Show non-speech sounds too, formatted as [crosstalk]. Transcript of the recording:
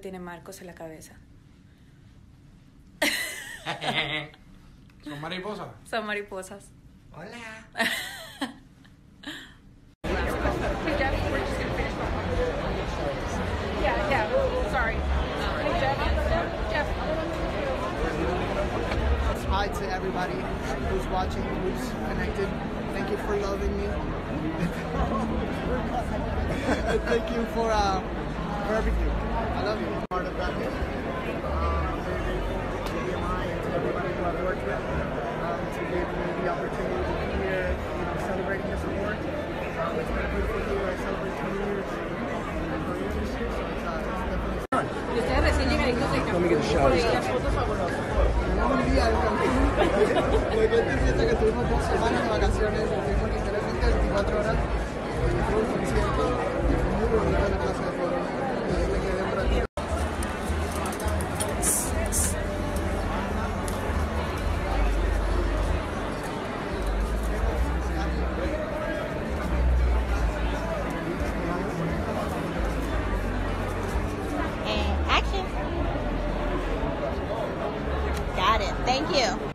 tiene Marcos en la cabeza. [laughs] ¿Son mariposas? Son mariposas. Hola. Hi to everybody who's watching, who's connected. Thank you for loving me. [laughs] Thank you for uh, for. I love you. Part of that. Very grateful and to everybody who I've worked with to give me the opportunity to be here, a beautiful year. I celebrate 20 years in my career this year, so it's, it's definitely Y ustedes recién llegaditos de Cancún. Por ahí las fotos saborosas. Tenemos un día de Cancún. Lo que te piensa que tuvimos dos semanas de vacaciones, estuvimos literalmente 24 horas. Thank you.